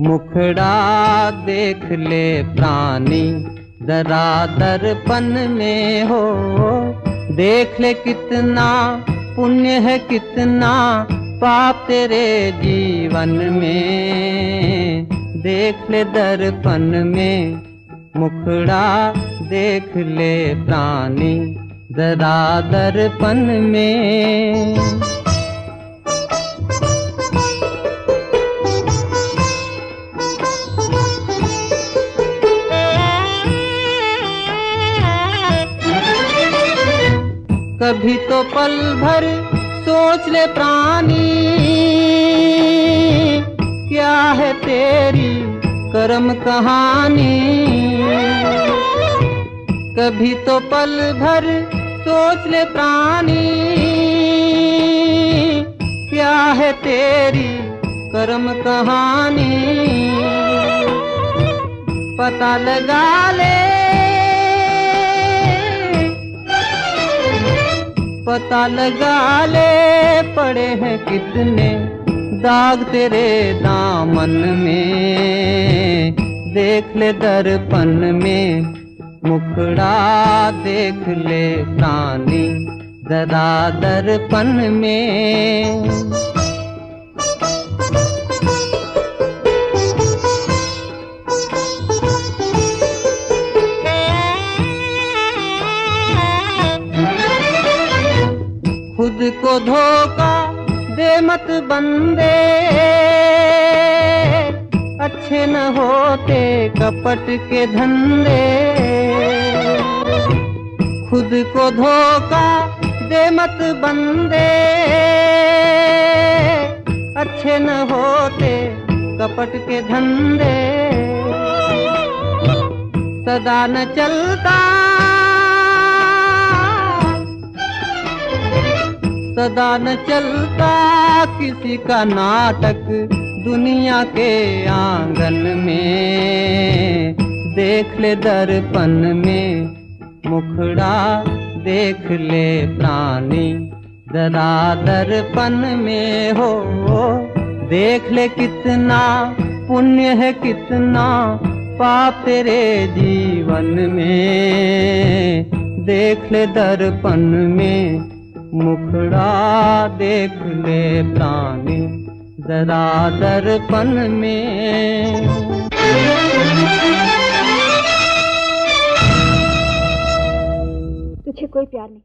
मुखड़ा देख ले प्राणी, जरा दर्पण में हो। देख ले कितना, पुण्य है कितना, पाप तेरे जीवन में। देख ले दर्पण में, मुखड़ा देख ले प्राणी, जरा दर्पण में। कभी तो पल भर सोच ले प्राणी। क्या है तेरी कर्म कहानी? कभी तो पल भर सोच ले प्राणी। क्या है तेरी कर्म कहानी? पता लगा ले। पता लगा ले पड़े हैं कितने दाग तेरे दामन में। देख ले दर्पण में, मुखड़ा देख ले तानी जरा दर्पण में। खुद को धोखा दे मत बंदे। अच्छे न होते कपट के धंधे। खुद को धोखा दे मत बंदे। अच्छे न होते कपट के धंधे। सदा न चलता सदा न चलता किसी का नाटक दुनिया के आँगन में। देख ले दर्पण में मुखड़ा, देख ले प्राणी, जरा दर्पण में हो। देख ले कितना पुण्य है, कितना पाप तेरे जीवन में। देख ले दर्पण में मुखड़ा देख ले प्राणी जरा दर्पण में। तुझे कोई प्यार नहीं